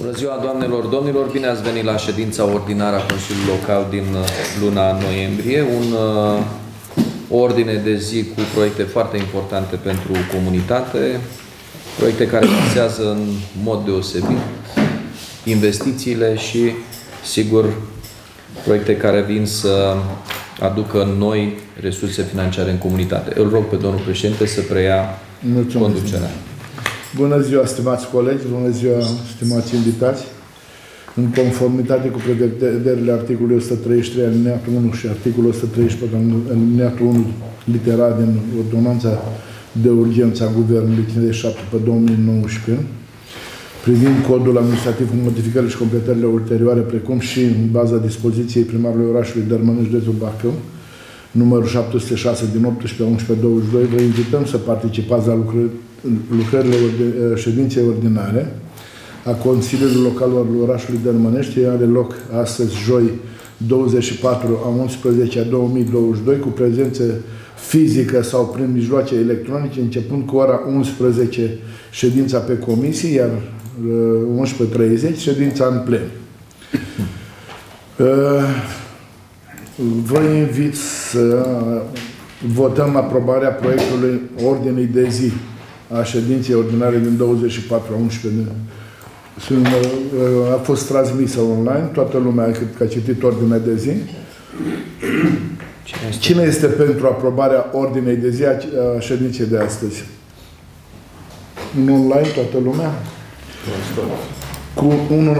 Bună ziua, doamnelor, domnilor! Bine ați venit la ședința ordinară a Consiliului Local din uh, luna noiembrie. Un uh, ordine de zi cu proiecte foarte importante pentru comunitate, proiecte care visează în mod deosebit investițiile și, sigur, proiecte care vin să aducă noi resurse financiare în comunitate. Îl rog pe domnul președinte să preia Mulțumesc. conducerea. Bună ziua, stimați colegi, bună ziua, stimați invitați. În conformitate cu prevederile articolului 133 alineatul 1 și articolul 134 alineatul 1 litera din ordonanța de urgență a Guvernului 57 pe 2019, privind codul administrativ cu modificările și completările ulterioare, precum și în baza dispoziției primarului orașului Dărmănești de Bacău, numărul 706 din 18 11 22, vă invităm să participați la lucrări lucrările eh, ședinței ordinare a Consiliului Local al orașului Dărmănești are loc astăzi, joi, 24 a 11 a 2022, cu prezență fizică sau prin mijloace electronice, începând cu ora 11 ședința pe comisie, iar 11.30 eh, ședința în plen. Eh, vă invit să votăm aprobarea proiectului ordinii de zi a ședinței ordinare din 24 a 11 sunt, uh, a fost transmisă online, toată lumea cred că a citit ordinea de zi. Cine este? Cine este pentru aprobarea ordinei de zi a ședinței de astăzi? În online, toată lumea? Cu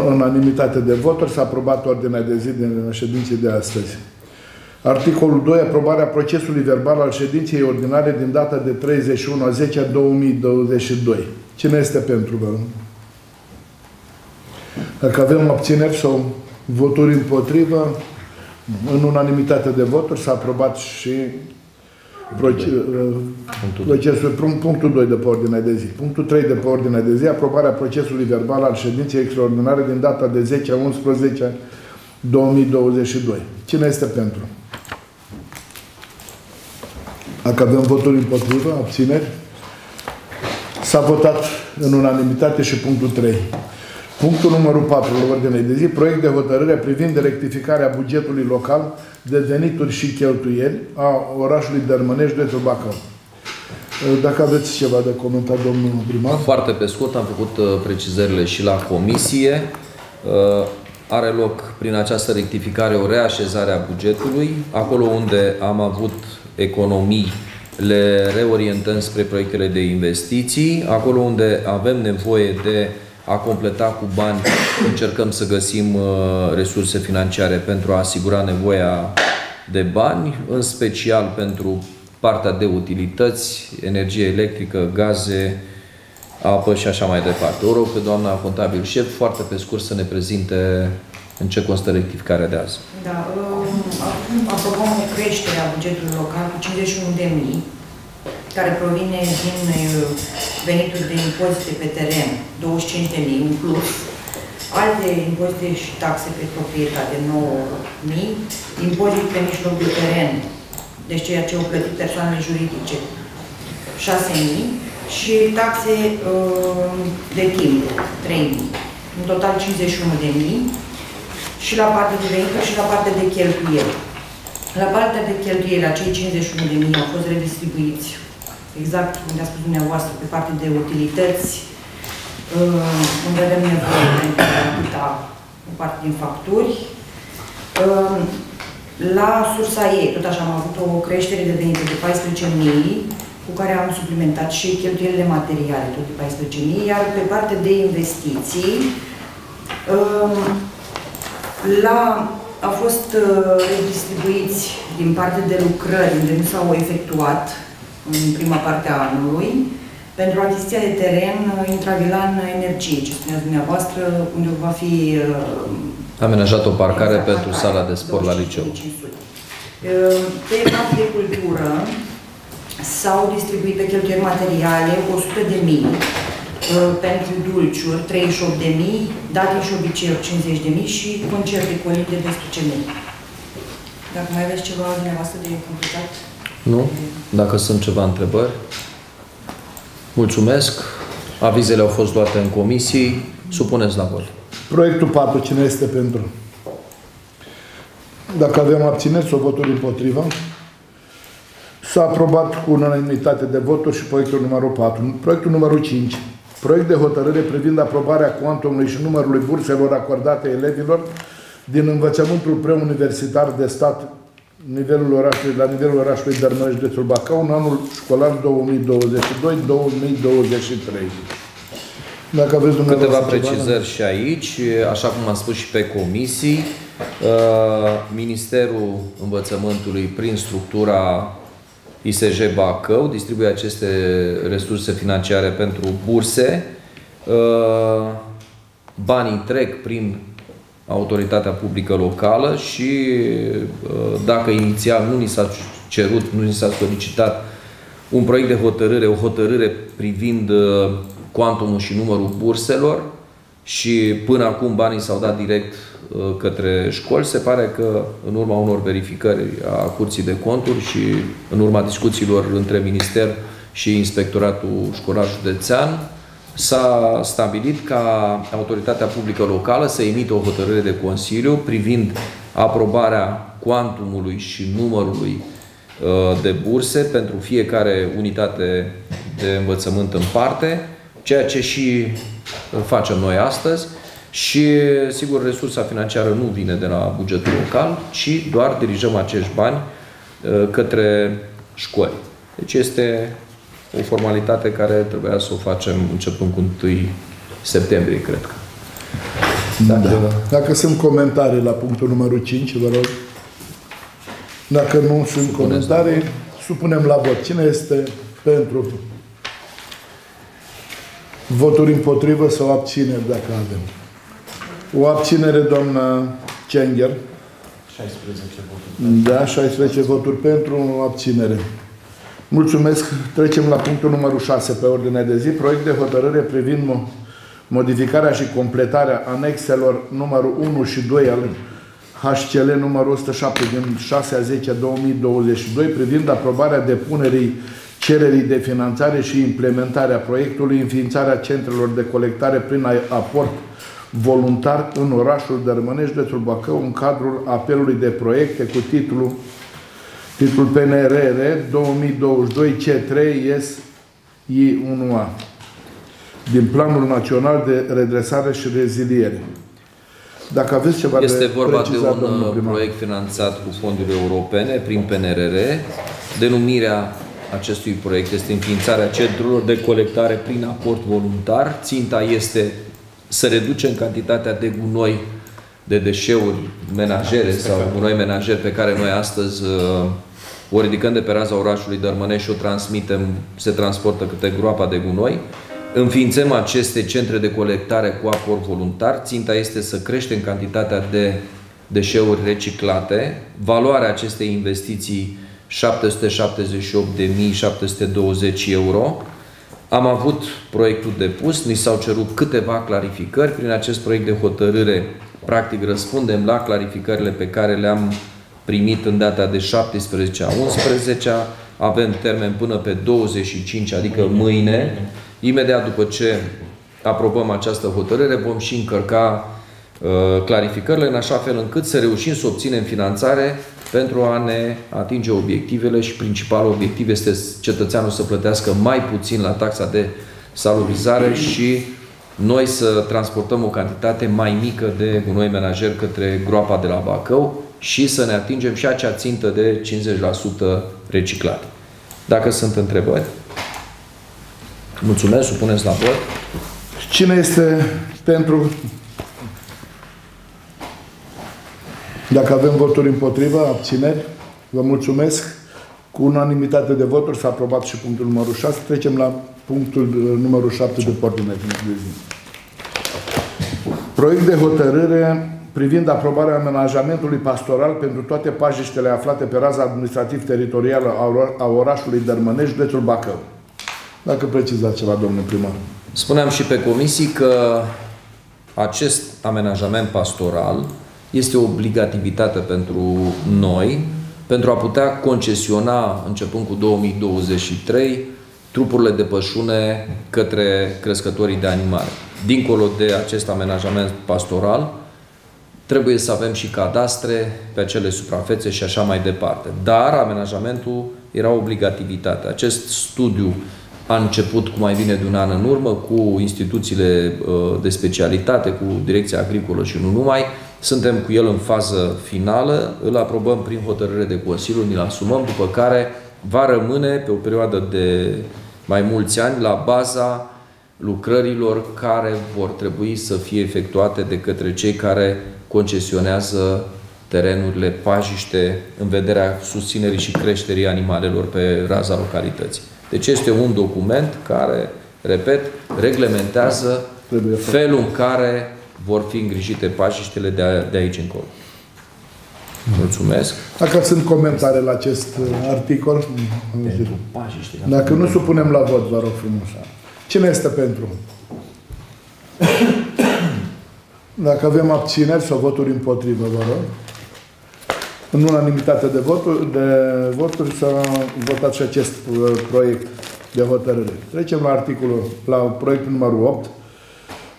unanimitate de voturi s-a aprobat ordinea de zi din ședinței de astăzi. Articolul 2. Aprobarea procesului verbal al ședinței ordinare din data de 31 a 10 2022. Cine este pentru, vă Dacă avem abțineri sau voturi împotrivă, în unanimitate de voturi s-a aprobat și procesul, punctul 2 de pe ordinea de zi. Punctul 3 de pe ordinea de zi, aprobarea procesului verbal al ședinței extraordinare din data de 10 a 11 2022. Cine este pentru? Dacă avem voturi împotrivă, abțineri, s-a votat în unanimitate și punctul 3. Punctul numărul 4 la ordinei de zi, proiect de hotărâre privind rectificarea bugetului local de venituri și cheltuieli a orașului Dărmănești de Bacău. Dacă aveți ceva de comentat, domnul primar. Foarte pe scurt, am făcut uh, precizările și la comisie. Uh, are loc prin această rectificare o reașezare a bugetului. Acolo unde am avut economii le reorientăm spre proiectele de investiții. Acolo unde avem nevoie de a completa cu bani, încercăm să găsim uh, resurse financiare pentru a asigura nevoia de bani, în special pentru partea de utilități, energie electrică, gaze, apă și așa mai departe. O rog pe doamna contabil șef foarte pe scurt să ne prezinte în ce constă rectificarea de azi? Da, um, aprobăm o creștere a bugetului local cu 51 de mii, care provine din uh, venituri de impozite pe teren, 25 de mii în plus, alte impozite și taxe pe proprietate, 9 mii, impozit pe mijloc de teren, deci ceea ce au plătit persoanele juridice, 6 mii, și taxe uh, de timp, 3 mii. În total 51 de mii și la partea de venituri și la partea de cheltuieli. La partea de cheltuieli, acei 51 de mii au fost redistribuiți exact unde a spus dumneavoastră, pe partea de utilități, uh, unde avem nevoie pentru a o parte din facturi. Uh, la sursa ei, tot așa, am avut o creștere de venituri de 14.000, cu care am suplimentat și cheltuielile materiale, tot de 14.000, iar pe partea de investiții, uh, la, au fost uh, redistribuiți din partea de lucrări unde nu s-au efectuat în prima parte a anului. Pentru achiziția de teren uh, intravilan energie, ce spuneați dumneavoastră, unde va fi... Uh, Amenajat o parcare exact, pentru parcare, sala de sport la liceu. Pe partea de cultură s-au distribuit pe cheltuieli materiale 100 de mii pentru dulciuri 38 de mii, date și obiceiuri 50 de mii și concert de colii de 12 mii. Dacă mai aveți ceva dumneavoastră de complicat? Nu? Dacă sunt ceva întrebări? Mulțumesc. Avizele au fost luate în comisii. Supuneți la vot. Proiectul 4, cine este pentru? Dacă avem abțineri sau voturi împotriva, s-a aprobat cu unanimitate de voturi și proiectul numărul 4. Proiectul numărul 5. Proiect de hotărâre privind aprobarea cuantumului și numărului burselor acordate elevilor din învățământul preuniversitar de stat nivelul orașului, la nivelul orașului Dărmănești, județul Bacău, în anul școlar 2022-2023. Dacă aveți Câteva precizări și aici, așa cum am spus și pe comisii, uh, Ministerul Învățământului, prin structura ISJ Bacău, distribuie aceste resurse financiare pentru burse. Uh, banii trec prin autoritatea publică locală și uh, dacă inițial nu ni s-a cerut, nu ni s-a solicitat un proiect de hotărâre, o hotărâre privind cuantumul și numărul burselor și până acum banii s-au dat direct uh, către școli. Se pare că în urma unor verificări a Curții de Conturi și în urma discuțiilor între Minister și Inspectoratul Școlar Județean, s-a stabilit ca autoritatea publică locală să emită o hotărâre de Consiliu privind aprobarea cuantumului și numărului uh, de burse pentru fiecare unitate de învățământ în parte, ceea ce și facem noi astăzi și, sigur, resursa financiară nu vine de la bugetul local, ci doar dirijăm acești bani uh, către școli. Deci este o formalitate care trebuia să o facem începând cu 1 septembrie, cred că. Dacă, da. Dacă sunt comentarii la punctul numărul 5, vă rog. Dacă nu sunt comentarii, supunem la vot. Cine este pentru Voturi împotrivă sau abțineri, dacă avem. O abținere, doamna Cenger. 16 voturi. Da, 16 voturi pentru, o abținere. Mulțumesc. Trecem la punctul numărul 6 pe ordinea de zi. Proiect de hotărâre privind modificarea și completarea anexelor numărul 1 și 2 al HCL numărul 107 din 6 a 10 2022 privind aprobarea depunerii cererii de finanțare și implementarea proiectului, înființarea centrelor de colectare prin aport voluntar în orașul Dărmănești, județul Bacău, în cadrul apelului de proiecte cu titlul titlul PNRR 2022 C3 SI1A din Planul Național de Redresare și Reziliere. Dacă aveți ceva este de vorba de un proiect finanțat cu fonduri europene prin PNRR, denumirea acestui proiect este înființarea centrurilor de colectare prin aport voluntar. Ținta este să reducem cantitatea de gunoi de deșeuri menajere sau gunoi menajer pe care noi astăzi uh, o ridicăm de pe raza orașului Dărmănești și o transmitem, se transportă câte groapa de gunoi. Înființăm aceste centre de colectare cu aport voluntar. Ținta este să creștem cantitatea de deșeuri reciclate. Valoarea acestei investiții 778.720 euro. Am avut proiectul depus, ni s-au cerut câteva clarificări. Prin acest proiect de hotărâre, practic, răspundem la clarificările pe care le-am primit în data de 17 a 11 Avem termen până pe 25, adică mâine. Imediat după ce aprobăm această hotărâre, vom și încărca uh, clarificările în așa fel încât să reușim să obținem finanțare pentru a ne atinge obiectivele și principalul obiectiv este cetățeanul să plătească mai puțin la taxa de salurizare și noi să transportăm o cantitate mai mică de gunoi menajer către groapa de la Bacău și să ne atingem și acea țintă de 50% reciclat. Dacă sunt întrebări, mulțumesc, supuneți la vot. Cine este pentru Dacă avem voturi împotrivă, abțineri, vă mulțumesc. Cu unanimitate de voturi s-a aprobat și punctul numărul 6. Trecem la punctul uh, numărul 7 de ordine de zi. Proiect de hotărâre privind aprobarea amenajamentului pastoral pentru toate pajiștele aflate pe raza administrativ-teritorială a orașului Dărmănești, județul Bacău. Dacă precizați ceva, domnule primar. Spuneam și pe comisii că acest amenajament pastoral este o obligativitate pentru noi pentru a putea concesiona, începând cu 2023, trupurile de pășune către crescătorii de animale. dincolo de acest amenajament pastoral, trebuie să avem și cadastre pe acele suprafețe și așa mai departe. Dar amenajamentul era obligativitate. Acest studiu a început cu mai bine de un an în urmă cu instituțiile uh, de specialitate, cu Direcția Agricolă și nu numai. Suntem cu el în fază finală, îl aprobăm prin hotărâre de Consiliu, ni-l asumăm, după care va rămâne pe o perioadă de mai mulți ani la baza lucrărilor care vor trebui să fie efectuate de către cei care concesionează terenurile pajiște în vederea susținerii și creșterii animalelor pe raza localității. Deci este un document care, repet, reglementează felul în care vor fi îngrijite pajiștele de, de aici încolo. Mulțumesc. Dacă sunt comentarii la acest uh, articol, Pentru pajiște. dacă nu supunem la vot, vă rog frumos. Cine este pentru? Dacă avem abțineri sau voturi împotrivă, vă rog. În unanimitate de voturi, de voturi s-a votat și acest uh, proiect de hotărâre. Trecem la articolul, la proiectul numărul 8,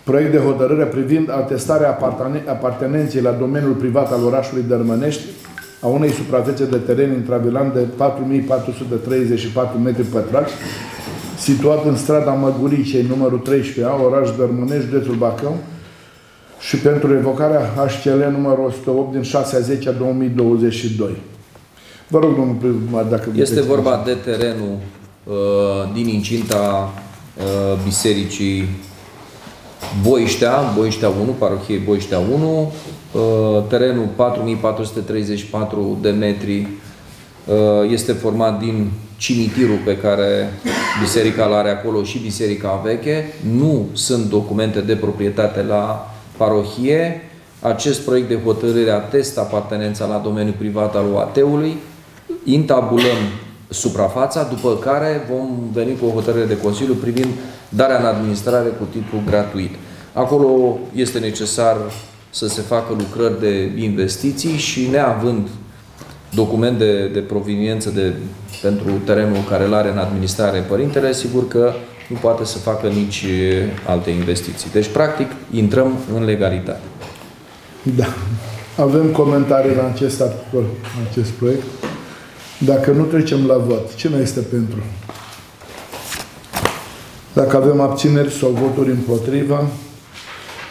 proiect de hotărâre privind atestarea apartene- apartenenței la domeniul privat al orașului Dărmănești a unei suprafețe de teren intravilan de 4434 metri pătrați, situat în strada Măguricei, numărul 13A, oraș Dărmănești, județul Bacău, și pentru revocarea HCL numărul 108 din 6 a 10 a 2022. Vă rog, domnul primar, dacă Este puteți- vorba de terenul uh, din incinta uh, bisericii Boiștea, Boiștea 1, parohiei Boiștea 1, uh, terenul 4434 de metri uh, este format din cimitirul pe care biserica îl are acolo și biserica veche. Nu sunt documente de proprietate la parohie. Acest proiect de hotărâre atestă apartenența la domeniul privat al UAT-ului. Intabulăm suprafața, după care vom veni cu o hotărâre de Consiliu privind darea în administrare cu titlu gratuit. Acolo este necesar să se facă lucrări de investiții și neavând document de, de proveniență de, pentru terenul care îl are în administrare părintele, sigur că nu poate să facă nici e, alte investiții. Deci, practic, intrăm în legalitate. Da. Avem comentarii la acest articol, la acest proiect. Dacă nu trecem la vot, cine este pentru? Dacă avem abțineri sau voturi împotriva,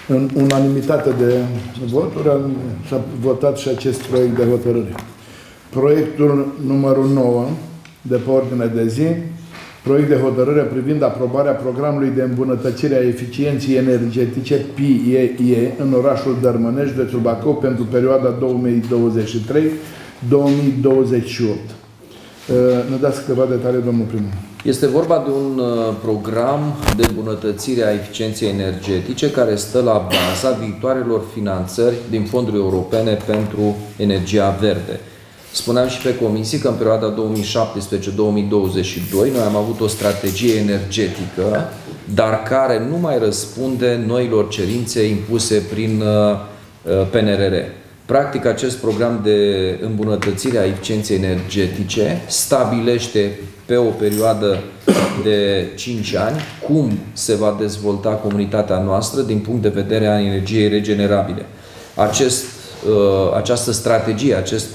în unanimitate de voturi am- s-a votat și acest proiect de hotărâre. Proiectul numărul 9 de pe ordine de zi, proiect de hotărâre privind aprobarea programului de îmbunătățire a eficienței energetice PIE în orașul Dărmănești, județul Bacău, pentru perioada 2023-2028. Ne dați câteva detalii, domnul primar. Este vorba de un uh, program de îmbunătățire a eficienței energetice care stă la baza viitoarelor finanțări din fonduri europene pentru energia verde. Spuneam și pe comisii că în perioada 2017-2022 noi am avut o strategie energetică, dar care nu mai răspunde noilor cerințe impuse prin uh, uh, PNRR. Practic, acest program de îmbunătățire a eficienței energetice stabilește pe o perioadă de 5 ani cum se va dezvolta comunitatea noastră din punct de vedere a energiei regenerabile. Acest, uh, această strategie, acest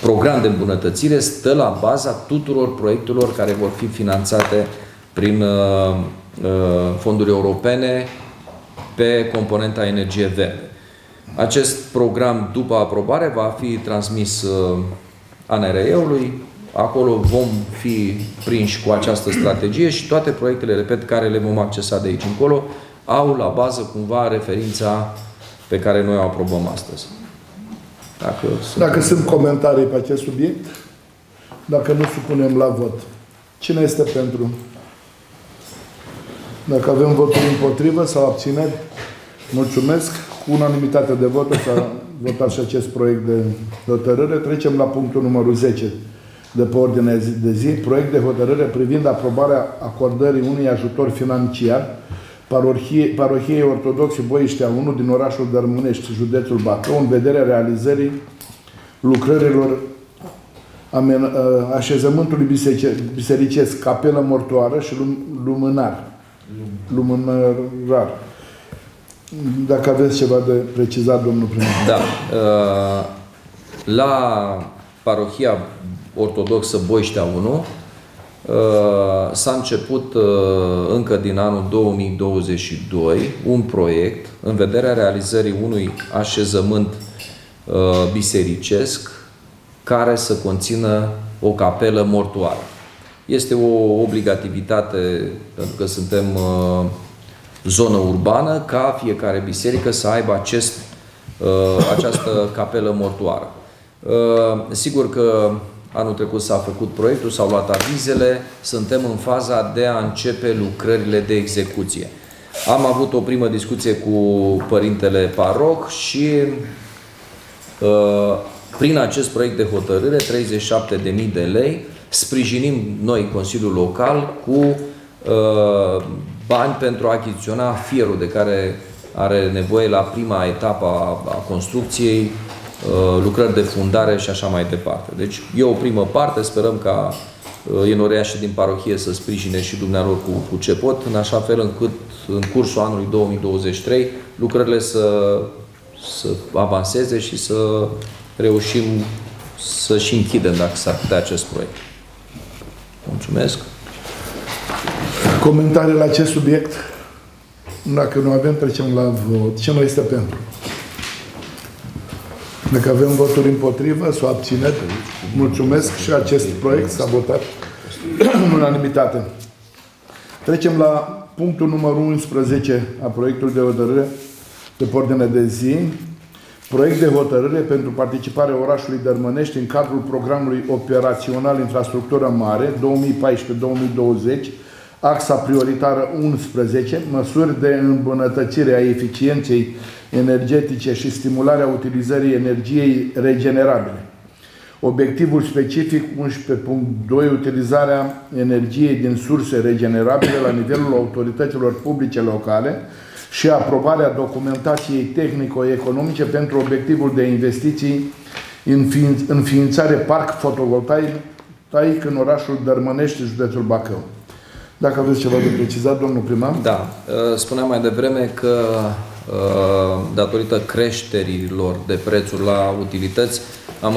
program de îmbunătățire stă la baza tuturor proiectelor care vor fi finanțate prin uh, uh, fonduri europene pe componenta energie verde. Acest program, după aprobare, va fi transmis uh, ANRE-ului. Acolo vom fi prinși cu această strategie și toate proiectele, repet, care le vom accesa de aici încolo, au la bază cumva referința pe care noi o aprobăm astăzi. Dacă sunt... Dacă sunt comentarii pe acest subiect, dacă nu supunem la vot, cine este pentru? Dacă avem voturi împotrivă sau abțineri, mulțumesc. Cu unanimitate de voturi s-a votat și acest proiect de hotărâre. Trecem la punctul numărul 10 de pe ordinea zi- de zi, proiect de hotărâre privind aprobarea acordării unui ajutor financiar parohiei, parohiei ortodoxe Boiștea 1 din orașul Dărmânești, județul Bacău, în vederea realizării lucrărilor amen, ă, așezământului biserice- bisericesc, capelă mortoară și lum, lumânar. Lumânar. Dacă aveți ceva de precizat, domnul primar. Da. Uh, la parohia ortodoxă Boiștea 1 uh, s-a început uh, încă din anul 2022 un proiect în vederea realizării unui așezământ bisericesc care să conțină o capelă mortoară. Este o obligativitate, pentru că suntem zonă urbană, ca fiecare biserică să aibă acest, această capelă mortoară. Uh, sigur că anul trecut s-a făcut proiectul, s-au luat avizele, suntem în faza de a începe lucrările de execuție. Am avut o primă discuție cu părintele paroc și uh, prin acest proiect de hotărâre, 37.000 de lei, sprijinim noi, Consiliul Local, cu uh, bani pentru a achiziționa fierul de care are nevoie la prima etapă a construcției, Uh, lucrări de fundare și așa mai departe. Deci e o primă parte, sperăm ca uh, enoreașii din parohie să sprijine și dumnealor cu, cu ce pot, în așa fel încât în cursul anului 2023 lucrările să, să avanseze și să reușim să și închidem, dacă s-ar putea, acest proiect. Mulțumesc! Comentarii la acest subiect? Dacă nu avem, trecem la vot. Ce mai este pentru? Dacă avem voturi împotrivă, să o abțineți. Mulțumesc și acest proiect s-a votat în unanimitate. Trecem la punctul numărul 11 a proiectului de hotărâre de ordine de zi. Proiect de hotărâre pentru participarea orașului Dărmănești în cadrul programului operațional Infrastructură Mare 2014-2020, axa prioritară 11, măsuri de îmbunătățire a eficienței energetice și stimularea utilizării energiei regenerabile. Obiectivul specific 11.2. Utilizarea energiei din surse regenerabile la nivelul autorităților publice locale și aprobarea documentației tehnico-economice pentru obiectivul de investiții în înființare parc fotovoltaic în orașul Dărmănești, județul Bacău. Dacă aveți ceva de precizat, domnul primar? Da. Spuneam mai devreme că Uh, datorită creșterilor de prețuri la utilități, am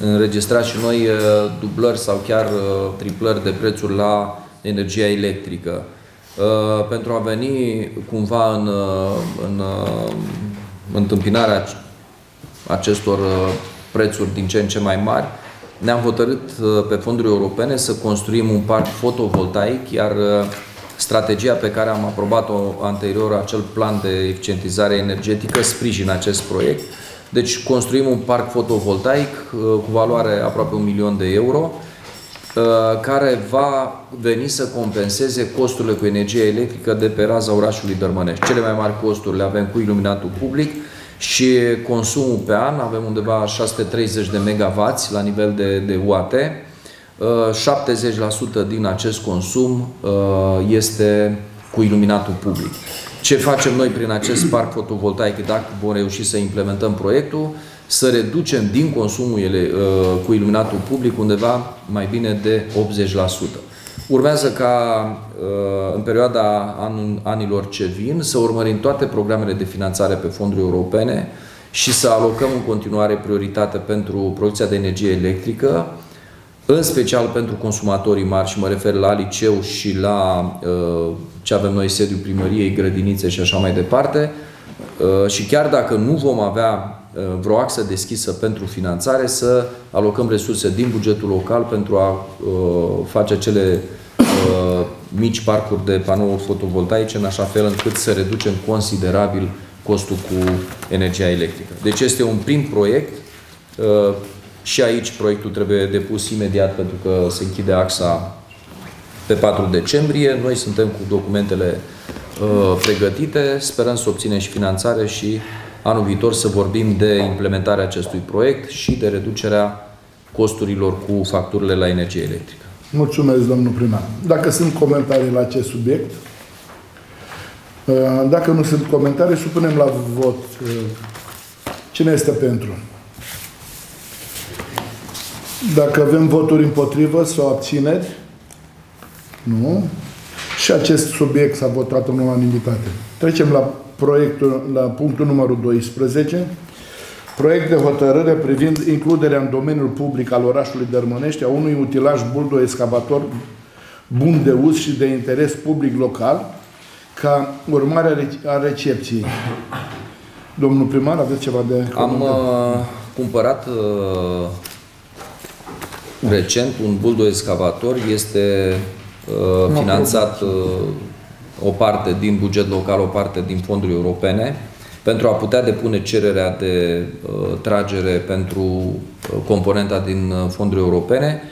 înregistrat și noi uh, dublări sau chiar uh, triplări de prețuri la energia electrică. Pentru a veni cumva în, în întâmpinarea acestor prețuri din ce în ce mai mari, ne-am hotărât pe fonduri europene să construim un parc fotovoltaic, iar Strategia pe care am aprobat-o anterior, acel plan de eficientizare energetică, sprijin acest proiect. Deci construim un parc fotovoltaic uh, cu valoare aproape un milion de euro, uh, care va veni să compenseze costurile cu energie electrică de pe raza orașului Dărmănești. Cele mai mari costuri le avem cu iluminatul public și consumul pe an, avem undeva 630 de MW la nivel de, de UAT, 70% din acest consum uh, este cu iluminatul public. Ce facem noi prin acest parc fotovoltaic, dacă vom reuși să implementăm proiectul, să reducem din consumul ele, uh, cu iluminatul public undeva mai bine de 80%. Urmează ca uh, în perioada anilor ce vin să urmărim toate programele de finanțare pe fonduri europene și să alocăm în continuare prioritate pentru producția de energie electrică, în special pentru consumatorii mari și mă refer la liceu și la uh, ce avem noi sediu primăriei, grădinițe și așa mai departe. Uh, și chiar dacă nu vom avea uh, vreo axă deschisă pentru finanțare, să alocăm resurse din bugetul local pentru a uh, face cele uh, mici parcuri de panouri fotovoltaice în așa fel încât să reducem considerabil costul cu energia electrică. Deci este un prim proiect uh, și aici proiectul trebuie depus imediat pentru că se închide axa pe 4 decembrie. Noi suntem cu documentele uh, pregătite, sperăm să obținem și finanțare și anul viitor să vorbim de implementarea acestui proiect și de reducerea costurilor cu facturile la energie electrică. Mulțumesc, domnul primar. Dacă sunt comentarii la acest subiect, uh, dacă nu sunt comentarii, supunem la vot. Uh, cine este pentru? Dacă avem voturi împotrivă sau abțineri? Nu. Și acest subiect s-a votat în unanimitate. Trecem la proiectul, la punctul numărul 12, proiect de hotărâre privind includerea în domeniul public al orașului Dărmănești a unui utilaj buldo-excavator bun de uz și de interes public local, ca urmare a recepției. Domnul primar, aveți ceva de Am uh, cumpărat uh, recent un buldo excavator, este uh, finanțat uh, o parte din buget local, o parte din fonduri europene, pentru a putea depune cererea de uh, tragere pentru uh, componenta din uh, fonduri europene.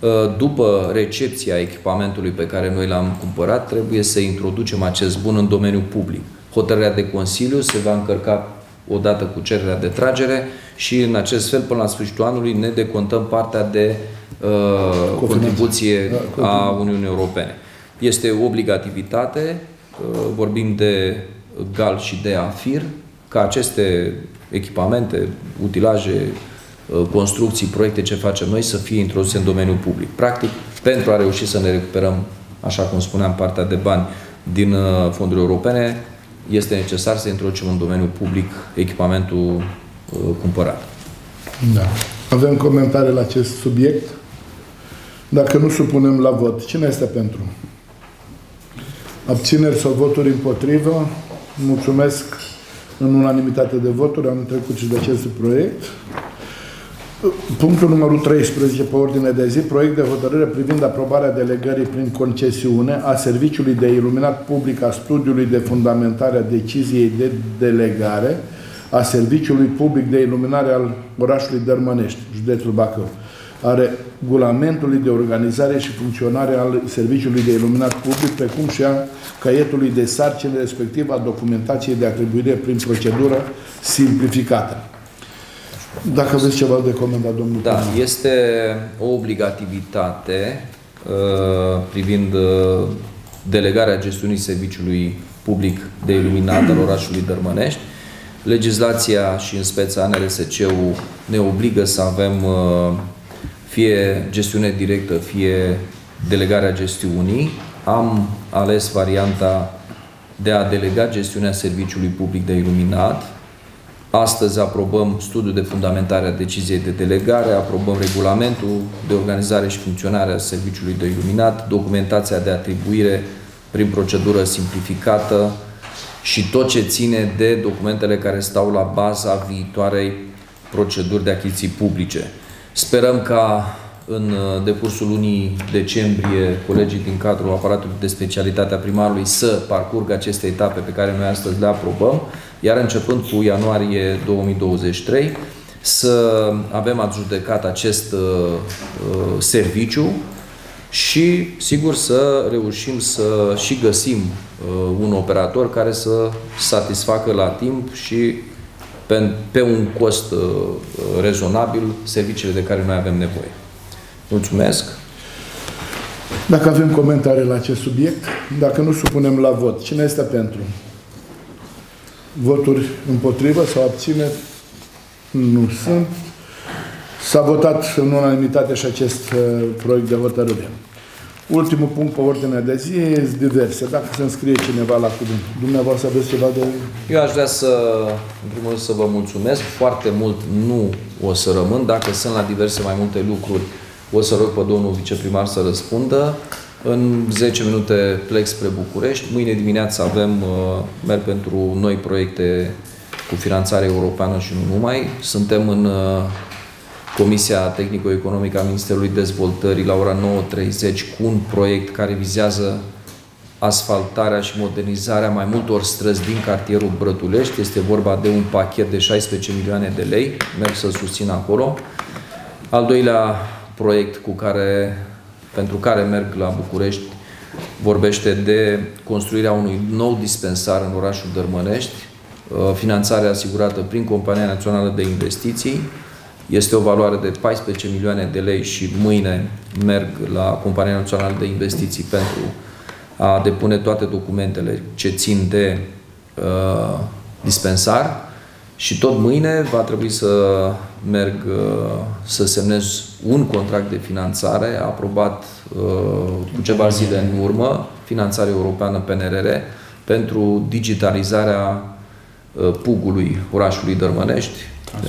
Uh, după recepția echipamentului pe care noi l-am cumpărat, trebuie să introducem acest bun în domeniul public. Hotărârea de Consiliu se va încărca odată cu cererea de tragere și în acest fel, până la sfârșitul anului, ne decontăm partea de uh, contribuție da, a Uniunii Europene. Este obligativitate, uh, vorbim de GAL și de AFIR, ca aceste echipamente, utilaje, uh, construcții, proiecte ce facem noi să fie introduse în domeniul public. Practic, pentru a reuși să ne recuperăm, așa cum spuneam, partea de bani din uh, fonduri europene, este necesar să introducem în domeniul public echipamentul uh, cumpărat. Da. Avem comentarii la acest subiect? Dacă nu supunem la vot, cine este pentru? Abțineri sau voturi împotrivă? Mulțumesc în unanimitate de voturi. Am trecut și de acest proiect. Punctul numărul 13 pe ordine de zi, proiect de hotărâre privind aprobarea delegării prin concesiune a Serviciului de Iluminat Public a Studiului de Fundamentare a Deciziei de Delegare a Serviciului Public de Iluminare al orașului Dărmănești, județul Bacău, a regulamentului de organizare și funcționare al Serviciului de Iluminat Public, precum și a caietului de sarcini, respectiv a documentației de atribuire prin procedură simplificată. Dacă aveți ceva de comentat, domnul Da, primar. este o obligativitate uh, privind uh, delegarea gestiunii serviciului public de iluminat al orașului Dărmănești. Legislația și în speța NRSC-ul ne obligă să avem uh, fie gestiune directă, fie delegarea gestiunii. Am ales varianta de a delega gestiunea serviciului public de iluminat Astăzi aprobăm studiul de fundamentare a deciziei de delegare, aprobăm regulamentul de organizare și funcționare a serviciului de iluminat, documentația de atribuire prin procedură simplificată și tot ce ține de documentele care stau la baza viitoarei proceduri de achiziții publice. Sperăm ca în uh, decursul lunii decembrie colegii din cadrul aparatului de specialitate a primarului să parcurgă aceste etape pe care noi astăzi le aprobăm, iar începând cu ianuarie 2023 să avem adjudecat acest uh, uh, serviciu și, sigur, să reușim să și găsim uh, un operator care să satisfacă la timp și pe, pe un cost uh, rezonabil serviciile de care noi avem nevoie. Mulțumesc! Dacă avem comentarii la acest subiect, dacă nu supunem la vot, cine este pentru? Voturi împotrivă sau abțineri? Nu sunt. S-a votat în unanimitate și acest uh, proiect de hotărâre. Ultimul punct pe ordinea de zi e diverse. Dacă se înscrie cineva la cuvânt. Dumneavoastră aveți ceva de... Eu aș vrea să, în primul rând, să vă mulțumesc. Foarte mult nu o să rămân. Dacă sunt la diverse mai multe lucruri, o să rog pe domnul viceprimar să răspundă. În 10 minute plec spre București. Mâine dimineață avem, uh, merg pentru noi proiecte cu finanțare europeană și nu numai. Suntem în uh, Comisia Tehnico-Economică a Ministerului Dezvoltării la ora 9.30 cu un proiect care vizează asfaltarea și modernizarea mai multor străzi din cartierul Brătulești. Este vorba de un pachet de 16 milioane de lei. Merg să susțin acolo. Al doilea proiect cu care, pentru care merg la București vorbește de construirea unui nou dispensar în orașul Dărmănești, uh, finanțare asigurată prin Compania Națională de Investiții. Este o valoare de 14 milioane de lei și mâine merg la Compania Națională de Investiții pentru a depune toate documentele ce țin de uh, dispensar. Și tot mâine va trebui să merg uh, să semnez un contract de finanțare aprobat uh, cu ceva zile în urmă, finanțare europeană PNRR, pentru digitalizarea uh, pugului orașului Dărmănești,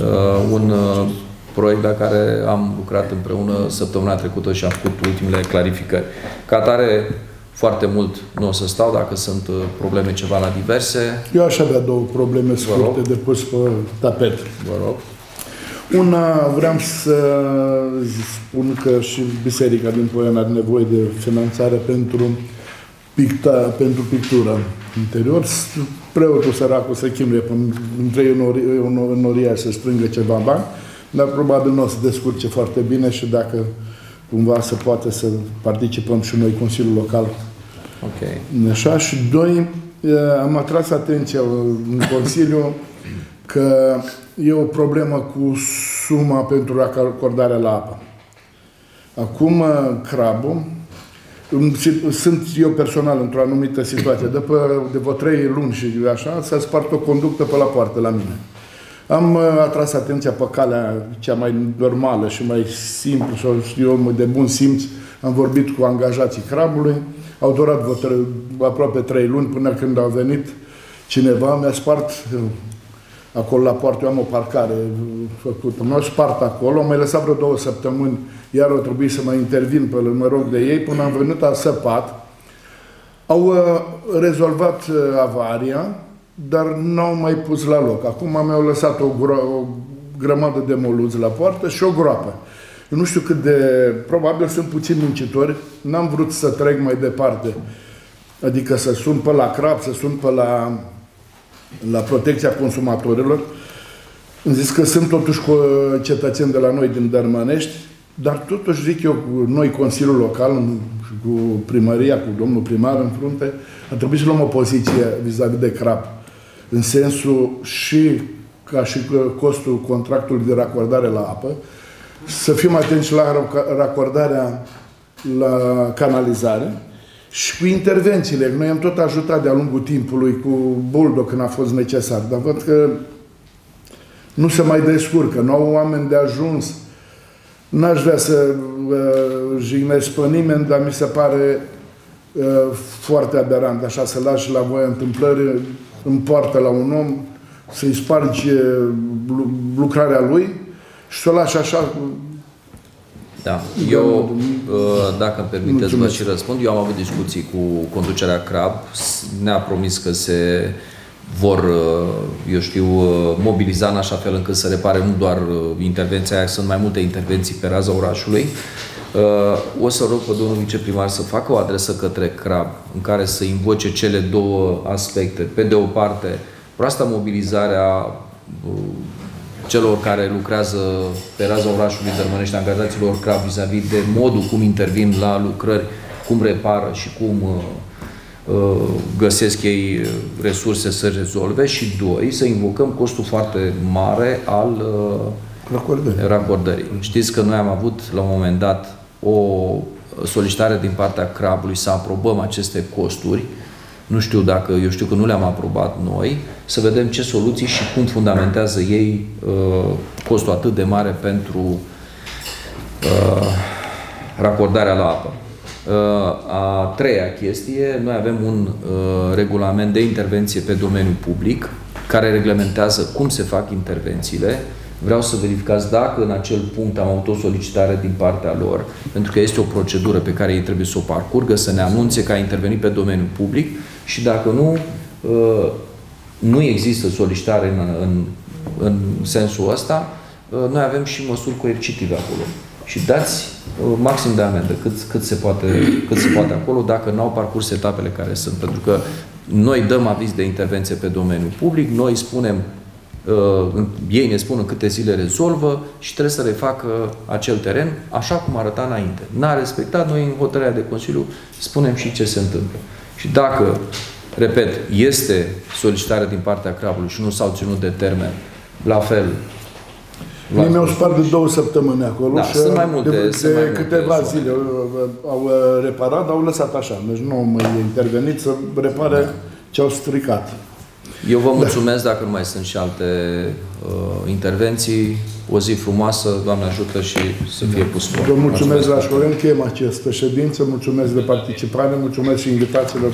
uh, un uh, proiect la care am lucrat împreună săptămâna trecută și am făcut ultimele clarificări. Ca tare, foarte mult nu o să stau dacă sunt uh, probleme ceva la diverse. Eu aș avea două probleme rog. scurte de pus pe tapet. Vă rog. Una, vreau să spun că și Biserica din Poiana are nevoie de finanțare pentru, picta, pentru pictură interior. Preotul săracul să chimuie până între înoriași să strângă ceva bani, dar probabil nu o să descurce foarte bine și dacă cumva se poate să participăm și noi, Consiliul Local. Ok. Așa, și doi, eh, am atras atenția în Consiliu că e o problemă cu suma pentru acordarea la apă. Acum, crabul, îmi- sunt eu personal într-o anumită situație, după de vreo trei luni și așa, s-a spart o conductă pe la poartă la mine. Am uh, atras atenția pe calea cea mai normală și mai simplă, sau știu eu, de bun simț. Am vorbit cu angajații crabului, au durat vreo trei, aproape trei luni până când a venit cineva, mi-a spart uh, acolo la poartă, eu am o parcare uh, făcută, m-au spart acolo, am mai lăsat vreo două săptămâni, iar o trebuie să mai intervin pe mă rog de ei, până am venit, a săpat, au uh, rezolvat uh, avaria, dar n-au mai pus la loc. Acum mi-au lăsat o, gro- o grămadă de moluți la poartă și o groapă. Eu nu știu cât de... Probabil sunt puțin muncitori. N-am vrut să trec mai departe. Adică să sun pe la CRAP, să sun pe la, la protecția consumatorilor. Îmi zis că sunt totuși cu uh, cetățeni de la noi din Dărmănești, dar totuși zic eu, cu noi Consiliul Local și cu primăria, cu domnul primar în frunte, ar trebui să luăm o poziție vis-a-vis de CRAP. În sensul și ca și costul contractului de racordare la apă, să fim atenți la rac- racordarea la canalizare și cu intervențiile. Noi am tot ajutat de-a lungul timpului cu buldo când a fost necesar, dar văd că nu se mai descurcă, nu au oameni de ajuns. N-aș vrea să uh, jignesc pe nimeni, dar mi se pare uh, foarte aberant așa să lași la voia întâmplării în poartă la un om, să-i spargi uh, lu- lucrarea lui și să o lași așa Da. Eu, uh, dacă îmi permiteți, vă Mulțumesc. și răspund. Eu am avut discuții cu conducerea CRAB. Ne-a promis că se vor, uh, eu știu, uh, mobiliza în așa fel încât să repare nu doar uh, intervenția aia, sunt mai multe intervenții pe raza orașului. Uh, O să rog pe domnul viceprimar să facă o adresă către CRAB în care să invoce cele două aspecte. Pe de o parte, proasta mobilizare a uh, celor care lucrează pe raza orașului Dărmănești, angajaților CRAB vis-a-vis de modul cum intervin la lucrări, cum repară și cum uh, uh, găsesc ei uh, resurse să rezolve și doi, să invocăm costul foarte mare al uh, racordări. racordării. Știți că noi am avut la un moment dat o solicitare din partea CRAB-ului să aprobăm aceste costuri. Nu știu dacă, eu știu că nu le-am aprobat noi, să vedem ce soluții și cum fundamentează ei uh, costul atât de mare pentru uh, racordarea la apă. Uh, A treia chestie, noi avem un uh, regulament de intervenție pe domeniul public care reglementează cum se fac intervențiile. Vreau să verificați dacă în acel punct am avut o solicitare din partea lor, pentru că este o procedură pe care ei trebuie să o parcurgă, să ne anunțe că a intervenit pe domeniul public și dacă nu, uh, nu există solicitare în, în, în sensul ăsta, uh, noi avem și măsuri coercitive acolo. Și dați uh, maxim de amendă, cât, cât, se poate, cât se poate acolo, dacă nu au parcurs etapele care sunt. Pentru că noi dăm aviz de intervenție pe domeniul public, noi spunem, uh, în- ei ne spun în câte zile rezolvă și trebuie să refacă acel teren așa cum arăta înainte. N-a respectat, noi în hotărârea de Consiliu spunem și ce se întâmplă. Și dacă, repet, este solicitare din partea crabului și nu s-au ținut de termen, la fel, Mie mi-au spart de două săptămâni acolo Da, și sunt mai multe- de, sunt de mai multe câteva zone. zile uh, au uh, reparat, au lăsat așa. Deci nu au mai intervenit să repare ce au stricat. Eu vă mulțumesc dacă nu mai sunt și alte uh, intervenții. O zi frumoasă, Doamne ajută și să fie pus scor. Vă mulțumesc la școală, încheiem această ședință, mulțumesc de participare, mulțumesc și invitațiilor